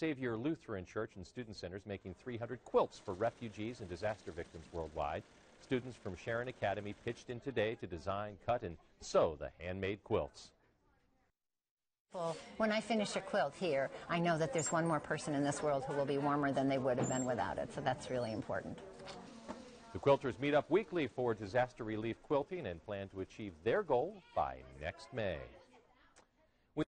Savior Lutheran Church and Student Centers making 300 quilts for refugees and disaster victims worldwide. Students from Sharon Academy pitched in today to design, cut, and sew the handmade quilts. When I finish a quilt here, I know that there's one more person in this world who will be warmer than they would have been without it, so that's really important. The quilters meet up weekly for disaster relief quilting and plan to achieve their goal by next May.